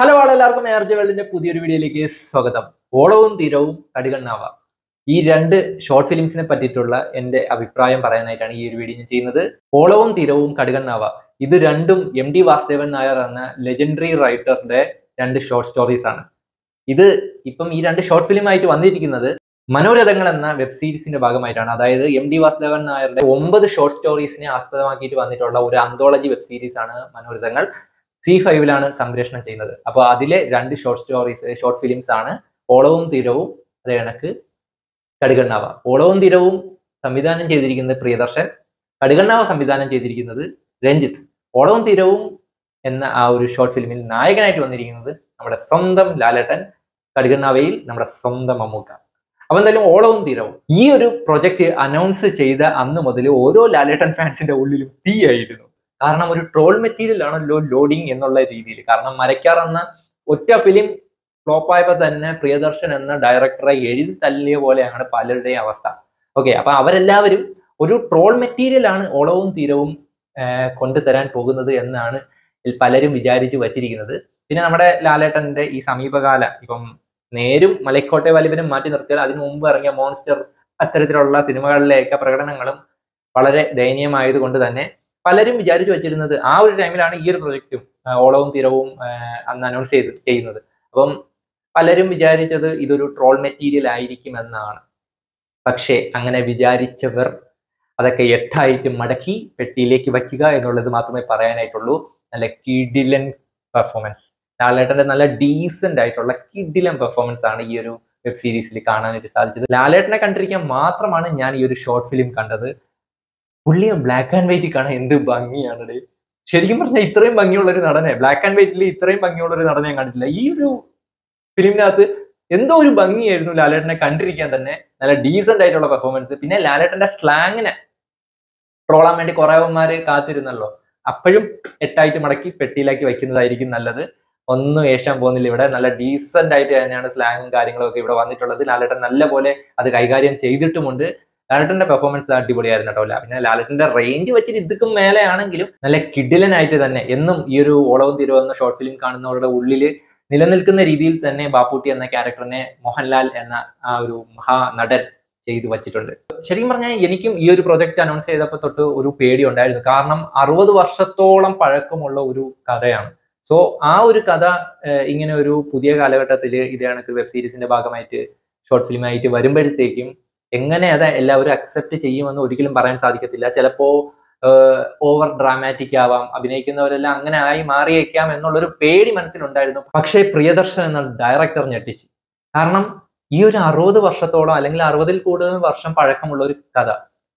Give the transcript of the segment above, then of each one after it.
Hello ആളെല്ലാവർക്കും energy വേൾഡിന്റെ പുതിയൊരു വീഡിയോയിലേക്ക് സ്വാഗതം. ഓളവും തീരവും കടികണ്ണാവ. ഈ രണ്ട് ഷോർട്ട് ഫിലിംസിനെ പറ്റിയിട്ടുള്ള എന്റെ അഭിപ്രായം പറയാനായിട്ടാണ് ഈ ഒരു വീഡിയോ ഞാൻ ചെയ്യുന്നത്. ഓളവും തീരവും കടികണ്ണാവ. ഇത് രണ്ടും എം ഡി വാസുദേവൻ നായർ എന്ന ലെജൻഡറി റൈറ്ററിന്റെ രണ്ട് ഷോർട്ട് സ്റ്റോറീസ് ആണ്. ഇത് ഇപ്പം ഈ രണ്ട് ഷോർട്ട് ഫിലിം ആയിട്ട് വന്നിരിക്കുന്നത് മനോരഥങ്ങൾ എന്ന വെബ് സീരീസിന്റെ ഭാഗമായിട്ടാണ്. അതായത് എം ഡി വാസുദേവൻ നായരുടെ ഒമ്പത് ഷോർട്ട് സ്റ്റോറീസിനെ ആസ്പദമാക്കിയിട്ട് വന്നിട്ടുള്ള ഒരു അന്തോളജി വെബ് സീരീസ് ആണ് മനോരഥങ്ങൾ. സി ഫൈവിലാണ് സംപ്രേഷണം ചെയ്യുന്നത്. അപ്പോൾ അതിലെ രണ്ട് ഷോർട്ട് സ്റ്റോറീസ് ഷോർട്ട് ഫിലിംസ് ആണ് ഓളവും തീരവും അതേ കണക്ക് കടുകണ്ണാവ. ഓളവും തീരവും സംവിധാനം ചെയ്തിരിക്കുന്നത് പ്രിയദർശൻ കടുകണ്ണാവ സംവിധാനം ചെയ്തിരിക്കുന്നത് രഞ്ജിത്ത്. ഓളവും തീരവും എന്ന ആ ഒരു ഷോർട്ട് ഫിലിമിൽ നായകനായിട്ട് വന്നിരിക്കുന്നത് നമ്മുടെ സ്വന്തം ലാലേട്ടൻ കടുകണ്ണാവയിൽ നമ്മുടെ സ്വന്തം മമ്മൂക്ക. അപ്പൊ എന്തായാലും ഓളവും തീരവും. ഈ ഒരു പ്രൊജക്ട് അനൗൺസ് ചെയ്ത അന്ന് മുതൽ ഓരോ ലാലേട്ടൻ ഫാൻസിന്റെ ഉള്ളിലും തീയായിരുന്നു. കാരണം ഒരു ട്രോൾ മെറ്റീരിയൽ ആണല്ലോ ലോഡിങ് എന്നുള്ള രീതിയിൽ. കാരണം മരക്കാർ എന്ന ഒറ്റ ഫിലിം ഫ്ലോപ്പ് ആയപ്പോൾ തന്നെ പ്രിയദർശൻ എന്ന ഡയറക്ടറെ എഴുതി തല്ലിയ പോലെയാണ് പലരുടെയും അവസ്ഥ. ഓക്കെ അപ്പൊ അവരെല്ലാവരും ഒരു ട്രോൾ മെറ്റീരിയൽ ആണ് ഓളവും തീരവും കൊണ്ടുതരാൻ പോകുന്നത് എന്നാണ് പലരും വിചാരിച്ചു വച്ചിരിക്കുന്നത്. പിന്നെ നമ്മുടെ ലാലേട്ടന്റെ ഈ സമീപകാല ഇപ്പം നേരും മലക്കോട്ടെ വലിവനും മാറ്റി നിർത്തിയാൽ അതിനു മുമ്പ് ഇറങ്ങിയ മോൺസ്റ്റർ അത്തരത്തിലുള്ള സിനിമകളിലെയൊക്കെ പ്രകടനങ്ങളും വളരെ ദയനീയമായത് കൊണ്ട് തന്നെ പലരും വിചാരിച്ചു വെച്ചിരുന്നത് ആ ഒരു ടൈമിലാണ് ഈ ഒരു പ്രൊജക്റ്റും ഓളവും തിരവും അന്ന് അനൗൺസ് ചെയ്ത് ചെയ്യുന്നത്. അപ്പം പലരും വിചാരിച്ചത് ഇതൊരു ട്രോൾ മെറ്റീരിയൽ ആയിരിക്കും എന്നാണ്. പക്ഷേ അങ്ങനെ വിചാരിച്ചവർ അതൊക്കെ എട്ടായിട്ട് മടക്കി പെട്ടിയിലേക്ക് വയ്ക്കുക എന്നുള്ളത് മാത്രമേ പറയാനായിട്ടുള്ളൂ. നല്ല കിഡിലൻ പെർഫോമൻസ് ലാലേട്ടന്റെ നല്ല ഡീസെന്റ് ആയിട്ടുള്ള കിഡിലൻ പെർഫോമൻസ് ആണ് ഈ ഒരു വെബ് സീരീസിൽ കാണാനായിട്ട് സാധിച്ചത്. ലാലേട്ടനെ കണ്ടിരിക്കാൻ മാത്രമാണ് ഞാൻ ഈ ഒരു ഷോർട്ട് ഫിലിം കണ്ടത്. പുള്ളിയെ ബ്ലാക്ക് ആൻഡ് വൈറ്റ് കാണാൻ എന്ത് ഭംഗിയാണ് ശരിക്കും പറഞ്ഞാൽ ഇത്രയും ഭംഗിയുള്ള ഒരു നടനെ ബ്ലാക്ക് ആൻഡ് വൈറ്റിൽ ഇത്രയും ഭംഗിയുള്ള ഒരു നടനെ ഞാൻ കണ്ടിട്ടില്ല. ഈ ഒരു ഫിലിമിനകത്ത് എന്തോ ഒരു ഭംഗിയായിരുന്നു ലാലേട്ടനെ കണ്ടിരിക്കാൻ തന്നെ. നല്ല ഡീസന്റ് ആയിട്ടുള്ള പെർഫോമൻസ് പിന്നെ ലാലേട്ടന്റെ സ്ലാങ്ങിനെ ട്രോളാൻ വേണ്ടി കുറേവന്മാര് കാത്തിരുന്നല്ലോ. അപ്പോഴും എട്ടായിട്ട് മടക്കി പെട്ടിയിലാക്കി വെക്കുന്നതായിരിക്കും നല്ലത്. ഒന്നും ഏഷ്യാൻ പോകുന്നില്ല ഇവിടെ. നല്ല ഡീസന്റ് ആയിട്ട് തന്നെയാണ് സ്ലാങ്ങും കാര്യങ്ങളും ഒക്കെ ഇവിടെ വന്നിട്ടുള്ളത്. ലാലേട്ടൻ നല്ല പോലെ അത് കൈകാര്യം ചെയ്തിട്ടുമുണ്ട്. ലാലേട്ടന്റെ പെർഫോമൻസ് അടിപൊളിയായിരുന്നു കേട്ടോ. പിന്നെ ലാലേട്ടന്റെ റേഞ്ച് വെച്ചിട്ട് ഇതുക്കും മേലെയാണെങ്കിലും നല്ല കിഡിലനായിട്ട് തന്നെ എന്നും ഈ ഒരു ഓളവും തിരുവ എന്ന ഷോർട്ട് ഫിലിം കാണുന്നവരുടെ ഉള്ളിൽ നിലനിൽക്കുന്ന രീതിയിൽ തന്നെ ബാപ്പുട്ടി എന്ന ക്യാരക്ടറിനെ മോഹൻലാൽ എന്ന ആ ഒരു മഹാ നടൻ ചെയ്തു വച്ചിട്ടുണ്ട്. ശരിക്കും പറഞ്ഞാൽ എനിക്കും ഈ ഒരു പ്രൊജക്ട് അനൗൺസ് ചെയ്തപ്പോൾ തൊട്ട് ഒരു പേടി ഉണ്ടായിരുന്നു കാരണം അറുപത് വർഷത്തോളം പഴക്കമുള്ള ഒരു കഥയാണ്. സോ ആ ഒരു കഥ ഇങ്ങനെ ഒരു പുതിയ കാലഘട്ടത്തിൽ ഇതേ കണക്ക് വെബ് സീരീസിന്റെ ഭാഗമായിട്ട് ഷോർട്ട് ഫിലിമായിട്ട് വരുമ്പോഴത്തേക്കും എങ്ങനെ അത് എല്ലാവരും അക്സെപ്റ്റ് ചെയ്യുമെന്ന് ഒരിക്കലും പറയാൻ സാധിക്കത്തില്ല. ചിലപ്പോ ഓവർ ഡ്രാമാറ്റിക് ആവാം അഭിനയിക്കുന്നവരെല്ലാം അങ്ങനെ ആയി മാറിയേക്കാം എന്നുള്ളൊരു പേടി മനസ്സിലുണ്ടായിരുന്നു. പക്ഷേ പ്രിയദർശൻ എന്ന ഡയറക്ടർ ഞെട്ടിച്ചു. കാരണം ഈ ഒരു അറുപത് വർഷത്തോളം അല്ലെങ്കിൽ അറുപതിൽ കൂടുതൽ വർഷം പഴക്കമുള്ള ഒരു കഥ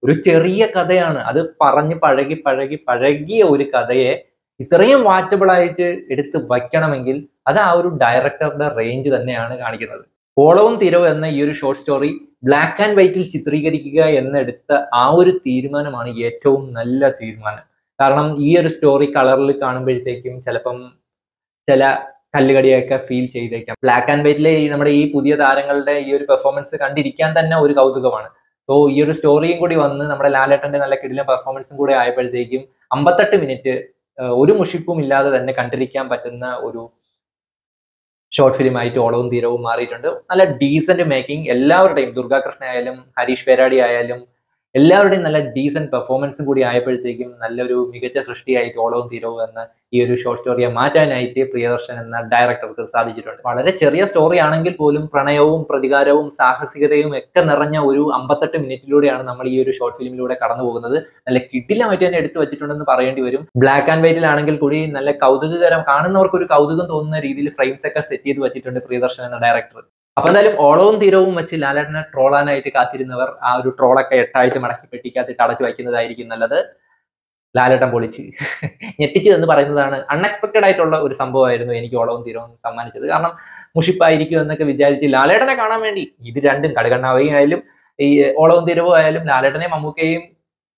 ഒരു ചെറിയ കഥയാണ്. അത് പറഞ്ഞ് പഴകി പഴകി പഴകിയ ഒരു കഥയെ ഇത്രയും വാച്ചബിൾ ആയിട്ട് എടുത്ത് വയ്ക്കണമെങ്കിൽ അത് ആ ഒരു ഡയറക്ടറുടെ റേഞ്ച് തന്നെയാണ് കാണിക്കുന്നത്. ഓളവും തീരവും എന്ന ഈ ഒരു ഷോർട്ട് സ്റ്റോറി ബ്ലാക്ക് ആൻഡ് വൈറ്റിൽ ചിത്രീകരിക്കുക എന്നെടുത്ത ആ ഒരു തീരുമാനമാണ് ഏറ്റവും നല്ല തീരുമാനം. കാരണം ഈ ഒരു സ്റ്റോറി കളറിൽ കാണുമ്പോഴത്തേക്കും ചിലപ്പം ചില കല്ലുകടിയൊക്കെ ഫീൽ ചെയ്തേക്കാം. ബ്ലാക്ക് ആൻഡ് വൈറ്റിലെ ഈ നമ്മുടെ ഈ പുതിയ താരങ്ങളുടെ ഈ ഒരു പെർഫോമൻസ് കണ്ടിരിക്കാൻ തന്നെ ഒരു കൗതുകമാണ്. സോ ഈ ഒരു സ്റ്റോറിയും കൂടി വന്ന് നമ്മുടെ ലാലേട്ടന്റെ നല്ല കിടിലൻ പെർഫോമൻസും കൂടി ആയപ്പോഴത്തേക്കും അമ്പത്തെട്ട് മിനിറ്റ് ഒരു മുഷിപ്പും ഇല്ലാതെ തന്നെ കണ്ടിരിക്കാൻ പറ്റുന്ന ഒരു ഷോർട്ട് ഫിലിം ആയിട്ട് ഓളവും തീരവും മാറിയിട്ടുണ്ട്. നല്ല ഡീസന്റ് മേക്കിംഗ് എല്ലാവരുടെയും ദുർഗാകൃഷ്ണ ആയാലും ഹരീഷ് പേരാടി ആയാലും എല്ലാവരുടെയും നല്ല ഡീസന്റ് പെർഫോമൻസും കൂടി ആയപ്പോഴത്തേക്കും നല്ലൊരു മികച്ച സൃഷ്ടിയായിട്ട് ഓളവും തീരവും എന്ന ഈ ഒരു ഷോർട്ട് സ്റ്റോറിയെ മാറ്റാനായിട്ട് പ്രിയദർശൻ എന്ന ഡയറക്ടർക്ക് സാധിച്ചിട്ടുണ്ട്. വളരെ ചെറിയ സ്റ്റോറി ആണെങ്കിൽ പോലും പ്രണയവും പ്രതികാരവും സാഹസികതയും ഒക്കെ നിറഞ്ഞ ഒരു അമ്പത്തെട്ട് മിനിറ്റിലൂടെയാണ് നമ്മൾ ഈ ഒരു ഷോർട്ട് ഫിലിമിലൂടെ കടന്നു പോകുന്നത്. നല്ല കിഡിലമായിട്ട് തന്നെ എടുത്തു വെച്ചിട്ടുണ്ടെന്ന് പറയേണ്ടി വരും. ബ്ലാക്ക് ആൻഡ് വൈറ്റിലാണെങ്കിൽ കൂടി നല്ല കൗതുകകരം കാണുന്നവർക്ക് ഒരു കൗതുകം തോന്നുന്ന രീതിയിൽ ഫ്രെയിംസ് ഒക്കെ സെറ്റ് ചെയ്ത് വെച്ചിട്ടുണ്ട് പ്രിയദർശൻ എന്ന ഡയറക്ടർ അപ്പൊ എന്തായാലും ഓളവും തീരവും വെച്ച് ലാലേട്ടനെ ട്രോളാനായിട്ട് കാത്തിരുന്നവർ ആ ഒരു ട്രോളൊക്കെ എട്ടായിട്ട് മടക്കി പെട്ടിക്കകത്തിട്ട് അടച്ചു വയ്ക്കുന്നതായിരിക്കും നല്ലത്. ലാലേട്ടൻ പൊളിച്ച് ഞെട്ടിച്ചു എന്ന് പറയുന്നതാണ് അൺഎക്സ്പെക്റ്റഡ് ആയിട്ടുള്ള ഒരു സംഭവമായിരുന്നു എനിക്ക് ഓളവും തീരവും സമ്മാനിച്ചത്. കാരണം മുഷിപ്പായിരിക്കും എന്നൊക്കെ വിചാരിച്ച് ലാലേട്ടനെ കാണാൻ വേണ്ടി ഇത് രണ്ടും കടുകണ്ണാവയും ആയാലും ഈ ഓളവും തീരവും ആയാലും ലാലേട്ടനെയും മമ്മൂക്കയും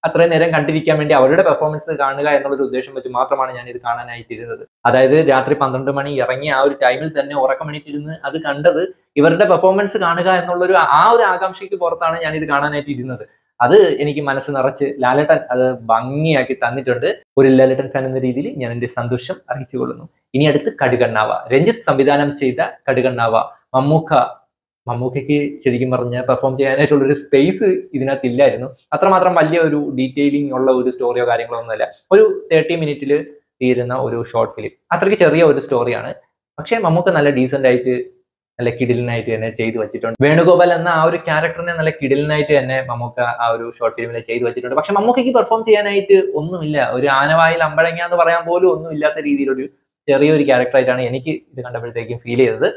അത്രയും നേരം കണ്ടിരിക്കാൻ വേണ്ടി അവരുടെ പെർഫോമൻസ് കാണുക എന്നുള്ളൊരു ഉദ്ദേശം വെച്ച് മാത്രമാണ് ഞാൻ ഇത് കാണാനായിട്ടിരുന്നത് അതായത് രാത്രി പന്ത്രണ്ട് മണി ഇറങ്ങിയ ആ ഒരു ടൈമിൽ തന്നെ ഉറക്കമണിട്ടിരുന്ന് അത് കണ്ടത് ഇവരുടെ പെർഫോമൻസ് കാണുക എന്നുള്ളൊരു ആ ഒരു ആകാംക്ഷയ്ക്ക് പുറത്താണ് ഞാൻ ഇത് കാണാനായിട്ട് ഇരുന്നത് അത് എനിക്ക് മനസ്സ് നിറച്ച് ലാലേട്ടൻ അത് ഭംഗിയാക്കി തന്നിട്ടുണ്ട്. ഒരു ലാലേട്ടൻ ഫാൻ എന്ന രീതിയിൽ ഞാൻ എന്റെ സന്തോഷം അറിയിച്ചു കൊള്ളുന്നു ഇനി അടുത്ത് കടുകണ്ണാവ. രഞ്ജിത്ത് സംവിധാനം ചെയ്ത കടുകണ്ണാവ. മമ്മൂക്ക മമ്മൂക്കയ്ക്ക് ശരിക്കും പറഞ്ഞ പെർഫോം ചെയ്യാനായിട്ടുള്ള ഒരു സ്പേസ് ഇതിനകത്ത് ഇല്ലായിരുന്നു അത്രമാത്രം വലിയ ഒരു ഡീറ്റെയിലിംഗ് ഉള്ള ഒരു സ്റ്റോറിയോ കാര്യങ്ങളോ ഒന്നുമല്ല. ഒരു തേർട്ടി മിനിറ്റിൽ തീരുന്ന ഒരു ഷോർട്ട് ഫിലിം അത്രയ്ക്ക് ചെറിയ ഒരു സ്റ്റോറിയാണ് പക്ഷേ മമ്മൂക്ക നല്ല ഡീസന്റ് ആയിട്ട് നല്ല കിടിലിനായിട്ട് തന്നെ ചെയ്തു വെച്ചിട്ടുണ്ട്. വേണുഗോപാൽ എന്ന ആ ഒരു ക്യാരക്ടറിനെ നല്ല കിടിലിനായിട്ട് തന്നെ മമ്മൂക്ക ആ ഒരു ഷോർട്ട് ഫിലിമിൽ ചെയ്തു വെച്ചിട്ടുണ്ട്. പക്ഷെ മമ്മൂക്കയ്ക്ക് പെർഫോം ചെയ്യാനായിട്ട് ഒന്നുമില്ല. ഒരു ആനവായിൽ അമ്പഴങ്ങ എന്ന് പറയാൻ പോലും ഒന്നും ഇല്ലാത്ത രീതിയിലൊരു ചെറിയൊരു ക്യാരക്ടറായിട്ടാണ് എനിക്ക് ഇത് കണ്ടപ്പോഴത്തേക്കും ഫീൽ ചെയ്തത്.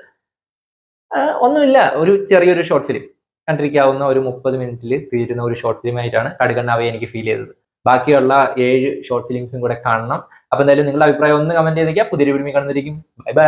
ഒന്നുമില്ല. ഒരു ചെറിയൊരു ഷോർട്ട് ഫിലിം കണ്ടിരിക്കാവുന്ന ഒരു മുപ്പത് മിനിറ്റിൽ തീരുന്ന ഒരു ഷോർട്ട് ഫിലിം ആയിട്ടാണ് കടുകണ്ണാവയെ എനിക്ക് ഫീൽ ചെയ്തത്. ബാക്കിയുള്ള ഏഴ് ഷോർട്ട് ഫിലിംസും കൂടെ കാണണം. അപ്പൊ എന്തായാലും നിങ്ങളുടെ അഭിപ്രായം ഒന്ന് കമന്റ് ചെയ്തേക്കാം പുതിയൊരു വീഡിയോ കാണുന്നതായിരിക്കും ബൈ ബൈ